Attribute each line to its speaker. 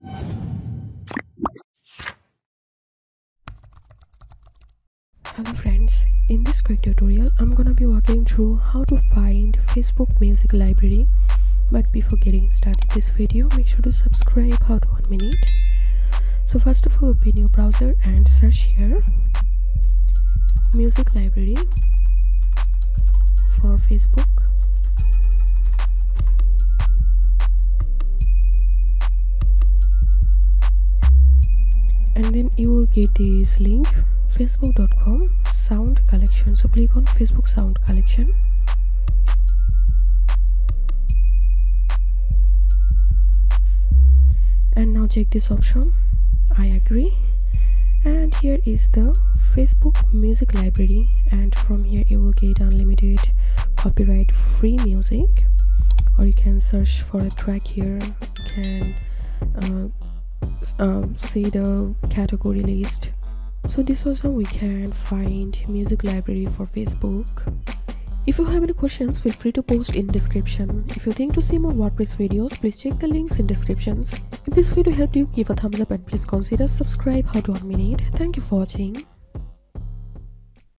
Speaker 1: Hello friends, in this quick tutorial I'm gonna be walking through how to find Facebook music library. But before getting started this video make sure to subscribe how to one minute. So first of all open your browser and search here. Music library for Facebook and then you will get this link facebook.com sound collection. So click on facebook sound collection. And now check this option. I agree. And here is the facebook music library. And from here you will get unlimited copyright free music. Or you can search for a track here. Uh, uh, see the category list. So this was how we can find music library for facebook. If you have any questions feel free to post in description. If you think to see more wordpress videos please check the links in descriptions. If this video helped you give a thumbs up and please consider subscribe how to one thank you for watching